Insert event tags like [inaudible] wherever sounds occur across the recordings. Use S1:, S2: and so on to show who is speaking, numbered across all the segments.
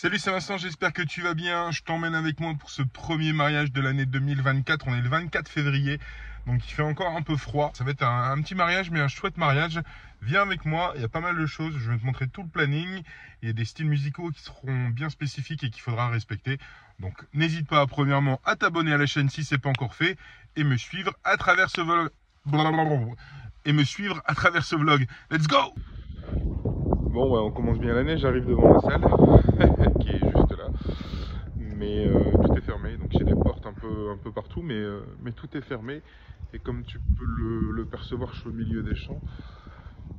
S1: Salut, c'est Vincent, j'espère que tu vas bien. Je t'emmène avec moi pour ce premier mariage de l'année 2024. On est le 24 février, donc il fait encore un peu froid. Ça va être un, petit mariage, mais un chouette mariage. Viens avec moi, il y a pas mal de choses. Je vais te montrer tout le planning. Il y a des styles musicaux qui seront bien spécifiques et qu'il faudra respecter. Donc n'hésite pas, premièrement, à t'abonner à la chaîne si ce n'est pas encore fait et me suivre à travers ce vlog. Et me suivre à travers ce vlog. Let's go Bon, on commence bien l'année. J'arrive devant la salle [laughs] qui est juste là. Mais euh, tout est fermé. Donc j'ai des portes un peu, partout, mais, euh, mais tout est fermé. Et comme tu peux le, percevoir, je suis au milieu des champs.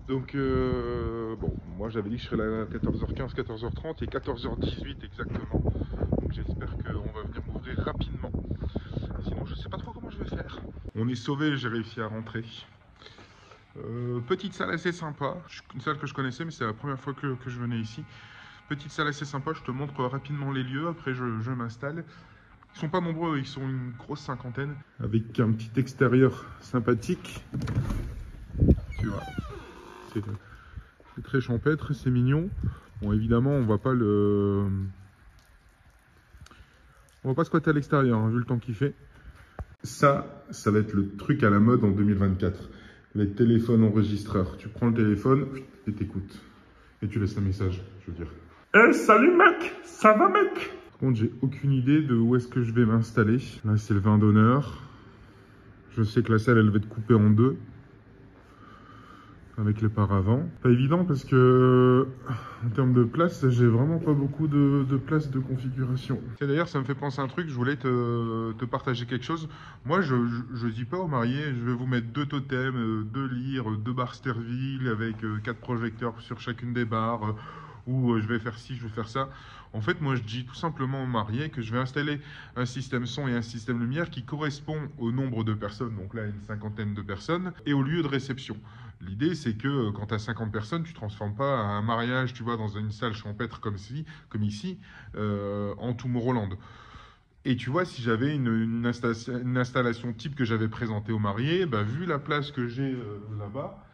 S1: Donc, euh, bon, moi j'avais dit que je serais là à 14h15, 14h30 et 14h18 exactement. Donc j'espère qu'on va venir m'ouvrir rapidement. Sinon, je sais pas trop comment je vais faire. On est sauvé, j'ai réussi à rentrer. Euh, petite salle assez sympa, une salle que je connaissais mais c'est la première fois que, je venais ici. Petite salle assez sympa, je te montre rapidement les lieux, après je, je m'installe. Ils sont pas nombreux, ils sont une grosse cinquantaine. Avec un petit extérieur sympathique. Tu vois, c'est très champêtre, c'est mignon. Bon évidemment on va pas le... On va pas squatter à l'extérieur, hein, vu le temps qu'il fait. Ça, ça va être le truc à la mode en 2024 les téléphones enregistreurs. Tu prends le téléphone et t'écoutes. Et tu laisses un message, je veux dire.
S2: Eh, hey, salut mec Ça va mec?
S1: Par contre, j'ai aucune idée de où est-ce que je vais m'installer. Là, c'est le vin d'honneur. Je sais que la salle, elle va être coupée en deux. Avec les paravents. Pas évident parce que, en termes de place, j'ai vraiment pas beaucoup de, place de configuration. D'ailleurs, ça me fait penser à un truc, je voulais te, partager quelque chose. Moi, je, je, dis pas aux mariés, je vais vous mettre deux totems, deux lyres, deux barres avec quatre projecteurs sur chacune des barres, ou je vais faire ci, je vais faire ça. En fait, moi, je dis tout simplement aux mariés que je vais installer un système son et un système lumière qui correspond au nombre de personnes, donc là, une cinquantaine de personnes, et au lieu de réception. L'idée, c'est que quand tu as 50 personnes, tu ne transformes pas un mariage, tu vois, dans une salle champêtre comme, ici, comme ici euh, en Tomorrowland. Et tu vois, si j'avais une, installation, type que j'avais présentée aux mariés, bah, vu la place que j'ai euh, là-bas,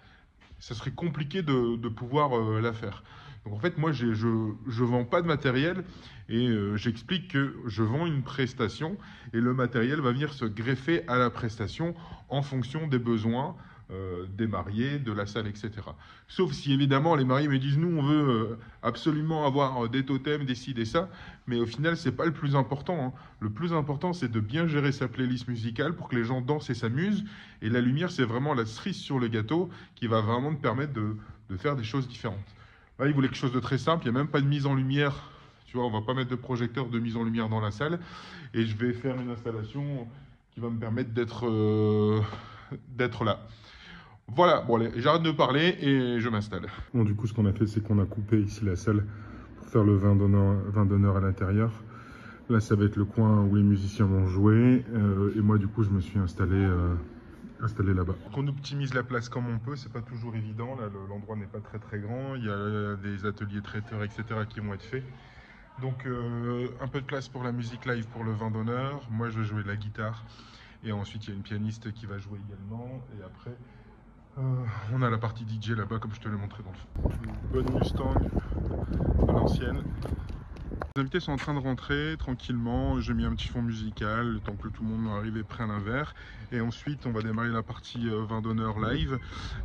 S1: ça serait compliqué de, pouvoir euh, la faire. Donc en fait, moi, je ne vends pas de matériel et euh, j'explique que je vends une prestation et le matériel va venir se greffer à la prestation en fonction des besoins euh, des mariés, de la salle, etc. Sauf si évidemment les mariés me disent nous on veut euh, absolument avoir des totems, des ci, des ça, mais au final c'est pas le plus important. Hein. Le plus important c'est de bien gérer sa playlist musicale pour que les gens dansent et s'amusent. Et la lumière c'est vraiment la cerise sur le gâteau qui va vraiment te permettre de, de faire des choses différentes. Là, il voulait quelque chose de très simple, il n'y a même pas de mise en lumière. Tu vois, on va pas mettre de projecteur de mise en lumière dans la salle. Et je vais faire une installation qui va me permettre d'être euh, d'être là. Voilà, bon allez, j'arrête de parler et je m'installe. Bon, du coup, ce qu'on a fait, c'est qu'on a coupé ici la salle pour faire le vin d'honneur à l'intérieur. Là, ça va être le coin où les musiciens vont jouer. Euh, et moi, du coup, je me suis installé... Euh, installé là-bas. On optimise la place comme on peut, c'est pas toujours évident, là l'endroit n'est pas très très grand, il y a des ateliers traiteurs etc qui vont être faits. Donc euh, un peu de place pour la musique live pour le vin d'honneur, moi je vais jouer de la guitare et ensuite il y a une pianiste qui va jouer également et après euh, on a la partie DJ là-bas comme je te l'ai montré dans le fond. Bonne Mustang à l'ancienne. Les invités sont en train de rentrer tranquillement. J'ai mis un petit fond musical, temps que tout le monde arrive et prenne un verre. Et ensuite, on va démarrer la partie euh, vin d'honneur live.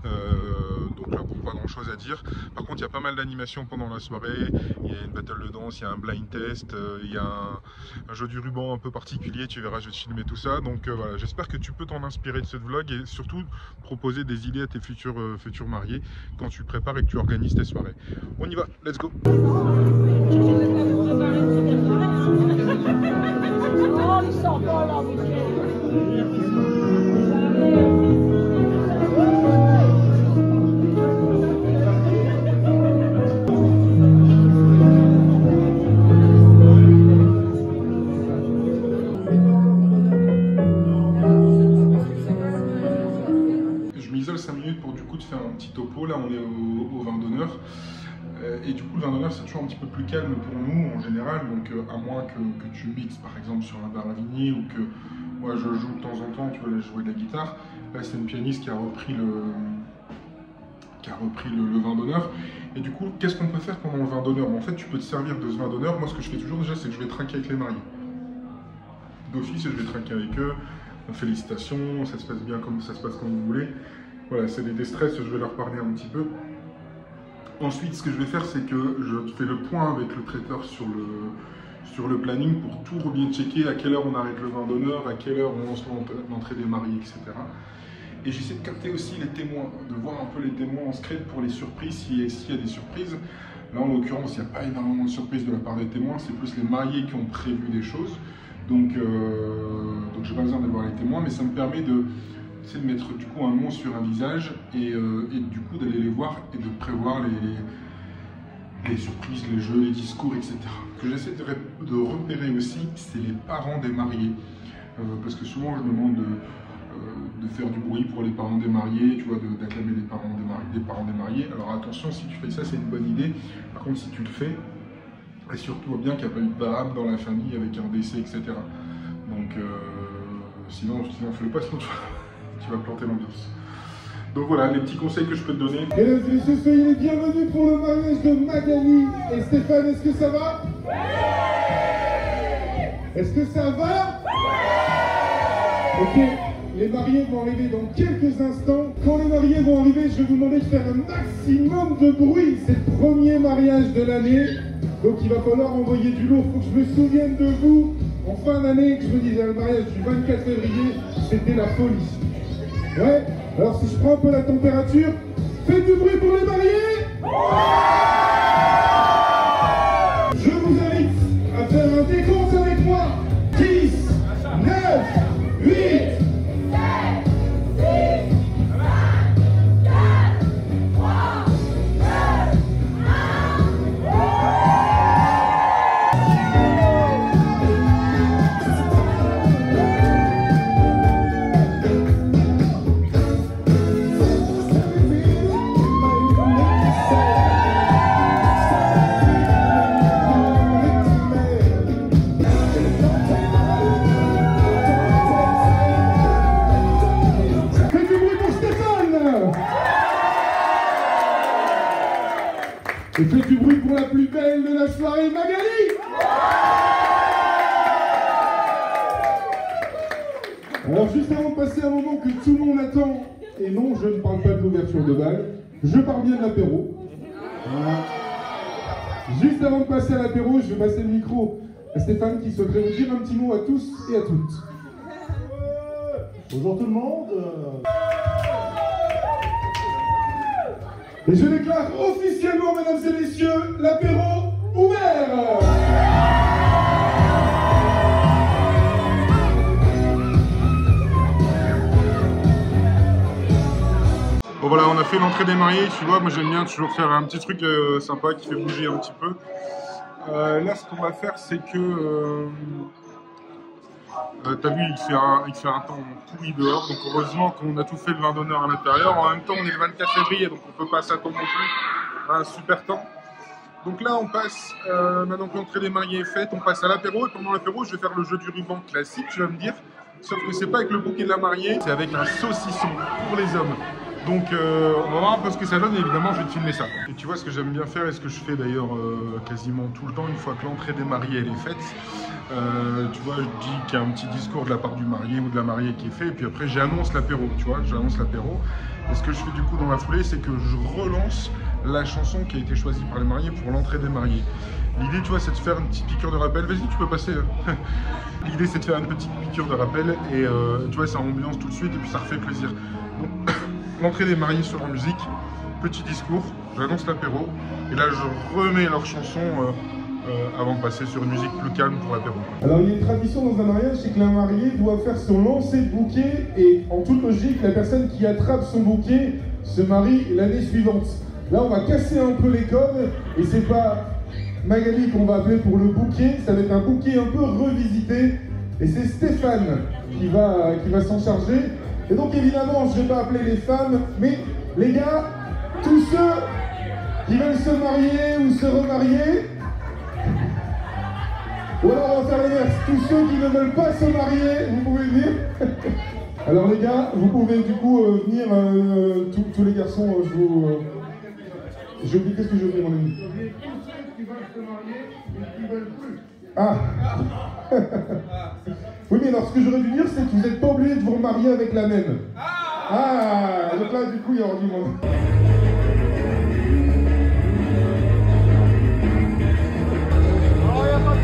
S1: Euh, donc là, bon, pas grand chose à dire. Par contre, il y a pas mal d'animations pendant la soirée. Il y a une battle de danse, il y a un blind test, euh, il y a un, jeu du ruban un peu particulier. Tu verras, je vais te filmer tout ça. Donc voilà, j'espère que tu peux t'en inspirer de ce vlog et surtout proposer des idées à tes futurs, futurs mariés quand tu prépares et que tu organises tes soirées. On y va, let's go! 啊哈哈哈哈哈哈哈哈哈 un petit peu plus calme pour nous en général. Donc, euh, à moins que, tu mixes par exemple sur un bar à vigny ou que moi je joue de temps en temps, tu vois, là, je de la guitare. Là, c'est une pianiste qui a repris le, qui a repris le, vin d'honneur. Et du coup, qu'est-ce qu'on peut faire pendant le vin d'honneur? En fait, tu peux te servir de ce vin d'honneur. Moi, ce que je fais toujours déjà, c'est que je vais trinquer avec les mariés. D'office, je vais trinquer avec eux. Félicitations, ça se passe bien comme ça se passe comme vous voulez. Voilà, c'est des déstress, je vais leur parler un petit peu. Ensuite, ce que je vais faire, c'est que je fais le point avec le traiteur sur le, sur le planning pour tout bien checker, à quelle heure on arrête le vin d'honneur, à quelle heure on lance l'entrée des mariés, etc. Et j'essaie de capter aussi les témoins, de voir un peu les témoins en secret pour les surprises, s'il y, a des surprises. Là, en l'occurrence, il n'y a pas énormément de surprises de la part des témoins, c'est plus les mariés qui ont prévu des choses. Donc, euh, donc je n'ai pas besoin d'avoir les témoins, mais ça me permet de, de mettre du coup un nom sur un visage et, euh, du coup d'aller les voir et de prévoir les, surprises, les jeux, les discours, etc. Ce que j'essaie de, repérer aussi, c'est les parents des mariés. Euh, parce que souvent, je me demande de de faire du bruit pour les parents des mariés, tu vois, d'acclamer les parents des, mariés, des parents des mariés. Alors attention, si tu fais ça, c'est une bonne idée. Par contre, si tu le fais, et surtout bien qu'il n'y a pas eu de barame dans la famille avec un décès, etc. Donc, euh, sinon, sinon fais-le pas, sinon tu vas, planter l'ambiance. Donc voilà, les petits conseils que je peux te donner.
S3: Mesdames et messieurs, soyez les bienvenus pour le mariage de Magali et Stéphane. Est-ce que ça va? Est-ce que ça va? Ok. Les mariés vont arriver dans quelques instants. Quand les mariés vont arriver, je vais vous demander de faire un maximum de bruit. C'est le premier mariage de l'année. Donc il va falloir envoyer du lourd. Il faut que je me souvienne de vous en fin d'année, que je me disais le mariage du 24 février, c'était la folie. Ouais Alors si je prends un peu la température, faites du bruit pour les mariés passer à l'apéro, je vais passer le micro à Stéphane qui souhaiterait vous dire un petit mot à tous et à toutes. Bonjour tout le monde Et je déclare officiellement, mesdames et messieurs, l'apéro ouvert
S1: Bon voilà, on a fait l'entrée des mariés, tu vois, moi j'aime bien toujours faire un petit truc euh, sympa qui fait bouger un petit peu. Euh, là, ce qu'on va faire, c'est que euh, euh, T'as vu, il fait, un, il fait un temps pourri dehors, donc heureusement qu'on a tout fait le vin d'honneur à l'intérieur. En même temps, on est le 24 février, donc on peut pas s'attendre non plus à un super temps. Donc là, on passe, maintenant que l'entrée des mariés est faite, on passe à l'apéro. Et pendant l'apéro, je vais faire le jeu du ruban classique, tu vas me dire. Sauf que c'est pas avec le bouquet de la mariée, c'est avec un saucisson pour les hommes. Donc euh, on va voir un peu ce que ça donne et évidemment je vais te filmer ça. Et tu vois ce que j'aime bien faire et ce que je fais d'ailleurs euh, quasiment tout le temps une fois que l'entrée des mariés elle est faite. Euh, tu vois, je dis qu'il y a un petit discours de la part du marié ou de la mariée qui est fait et puis après j'annonce l'apéro, tu vois, j'annonce l'apéro. Et ce que je fais du coup dans la foulée c'est que je relance la chanson qui a été choisie par les mariés pour l'entrée des mariés. L'idée, tu vois, c'est de faire une petite piqûre de rappel. Vas-y, tu peux passer. Hein. [laughs] L'idée, c'est de faire une petite piqûre de rappel et tu vois, ça ambiance tout de suite et puis ça refait plaisir. L'entrée des mariés sur la musique, petit discours, j'annonce l'apéro, et là je remets leur chanson euh, euh, avant de passer sur une musique plus calme pour l'apéro.
S3: Alors il y a une tradition dans un mariage, c'est que la mariée doit faire son lancer de bouquet, et en toute logique, la personne qui attrape son bouquet se marie l'année suivante. Là on va casser un peu les codes, et c'est pas Magali qu'on va appeler pour le bouquet, ça va être un bouquet un peu revisité, et c'est Stéphane qui va, qui va s'en charger. Et donc évidemment, je ne vais pas appeler les femmes, mais les gars, tous ceux qui veulent se marier ou se remarier, ou alors on va faire l'inverse, tous ceux qui ne veulent pas se marier, vous pouvez venir. [laughs] Alors les gars, vous pouvez du coup euh, venir, euh, tous, tous les garçons, euh, je vous... euh, J'ai oublié, qu'est-ce que j'ai oublié mon ami? Ah Oui mais alors ce que j'aurais dû dire c'est que vous n'êtes pas obligé de vous remarier avec la même. Ah Donc là du coup il y aura du monde.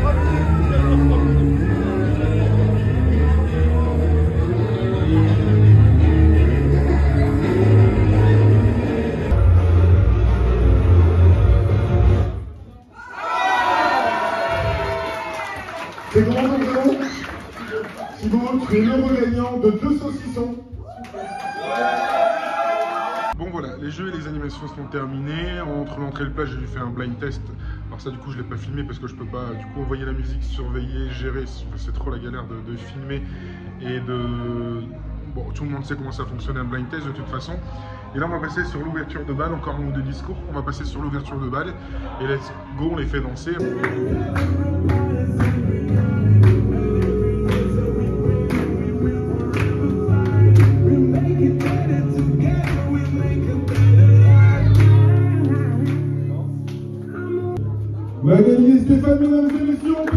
S3: C'est de deux saucissons.
S1: Bon voilà, les jeux et les animations sont terminés. Entre l'entrée et le plat, j'ai dû faire un blind test. Alors ça du coup je l'ai pas filmé parce que je peux pas du coup envoyer la musique, surveiller, gérer. C'est trop la galère de, de filmer et de... Bon, tout le monde sait comment ça fonctionne un blind test de toute façon. Et là on va passer sur l'ouverture de balle, encore un ou deux discours. On va passer sur l'ouverture de balle. Et let's go, on les fait danser.
S3: Magali et Stéphane, mesdames et messieurs, on peut les applaudir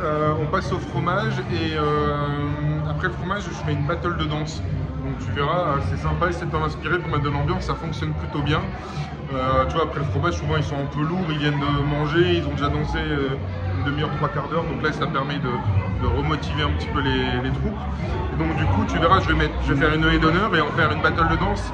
S1: Euh, on passe au fromage et euh, après le fromage, je fais une battle de danse. Donc tu verras, c'est sympa, c'est pas inspiré pour mettre de l'ambiance, ça fonctionne plutôt bien. Euh, tu vois, après le fromage, souvent ils sont un peu lourds, ils viennent de manger, ils ont déjà dansé euh, une demi-heure, trois quarts d'heure. Donc là, ça permet de, remotiver un petit peu les, troupes. Donc du coup, tu verras, je vais, je vais faire une haie d'honneur et en faire une battle de danse,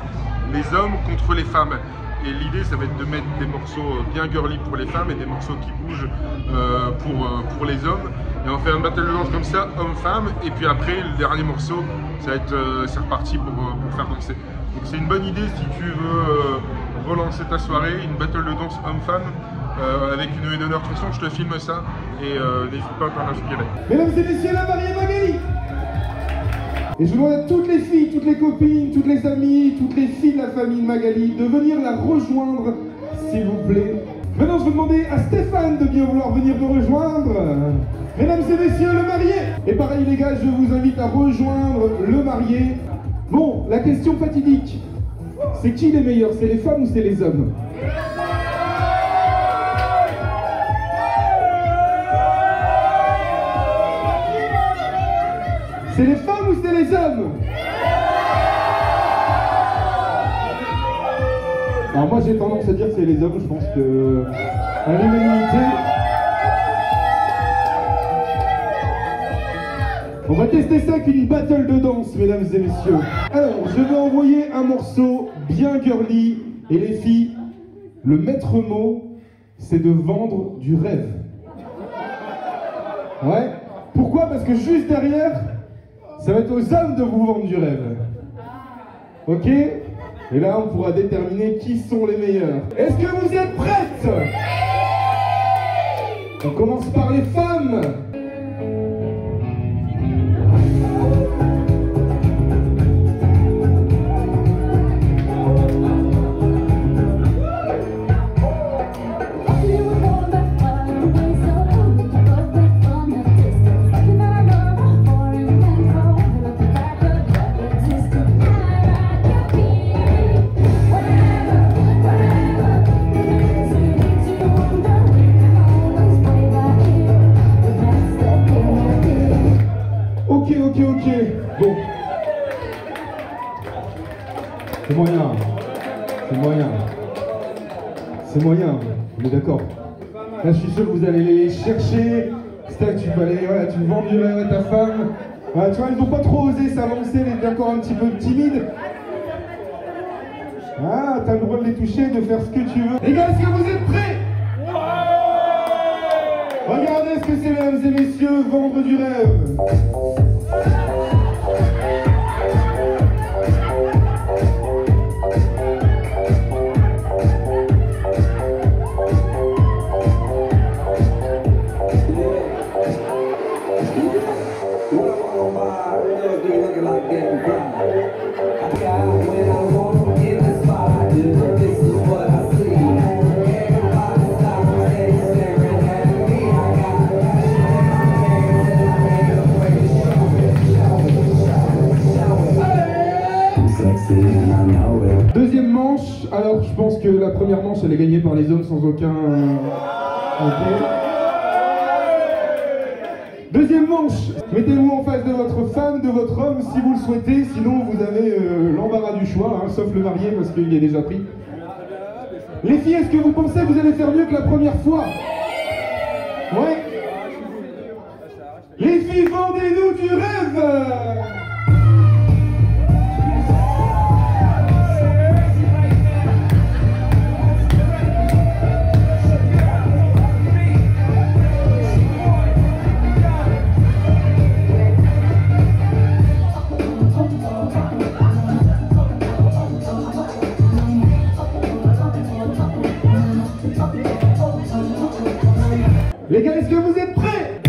S1: les hommes contre les femmes. Et l'idée, ça va être de mettre des morceaux bien girly pour les femmes et des morceaux qui bougent euh, pour, euh, pour les hommes. Et on va faire une battle de danse comme ça, homme-femme. Et puis après, le dernier morceau, ça va être, euh, c'est reparti pour, euh, pour faire danser. Donc c'est une bonne idée si tu veux euh, relancer ta soirée, une battle de danse homme-femme. euh, avec une haie d'honneur, de toute façon, je te filme ça et euh, n'hésite pas à t'en inspirer.
S3: Mesdames et messieurs, la mariée Magali Et je demande à toutes les filles, toutes les copines, toutes les amies, toutes les filles de la famille de Magali de venir la rejoindre, s'il vous plaît. Maintenant, je vais demander à Stéphane de bien vouloir venir nous rejoindre. Mesdames et messieurs, le marié Et pareil, les gars, je vous invite à rejoindre le marié. Bon, la question fatidique. C'est qui les meilleurs? C'est les femmes ou c'est les hommes? C'est les femmes hommes Alors moi j'ai tendance à dire que c'est les hommes, je pense que à l'unanimité. On va tester ça avec une battle de danse, mesdames et messieurs. Alors, je vais envoyer un morceau bien girly. Et les filles, le maître mot, c'est de vendre du rêve. Ouais. Pourquoi? Parce que juste derrière, ça va être aux hommes de vous vendre du rêve. Ok Et là, on pourra déterminer qui sont les meilleurs. Est-ce que vous êtes prêtes? On commence par les femmes. Je suis sûr que vous allez les chercher. Que tu vas aller, voilà, tu vends du rêve à ta femme. Voilà, tu vois, ils n'ont pas trop osé s'avancer, elle est encore un petit peu timide. Ah, t'as le droit de les toucher, de faire ce que tu veux. Les gars, est-ce que vous êtes prêts? Regardez ce que c'est, mesdames et messieurs, vendre du rêve. Aucun. Ok. Deuxième manche, mettez-vous en face de votre femme, de votre homme si vous le souhaitez, sinon vous avez euh, l'embarras du choix, hein, sauf le marié parce qu'il est déjà pris. Les filles, est-ce que vous pensez que vous allez faire mieux que la première fois? Ouais Les filles, vendez-nous du rêve Les gars, est-ce que vous êtes prêts?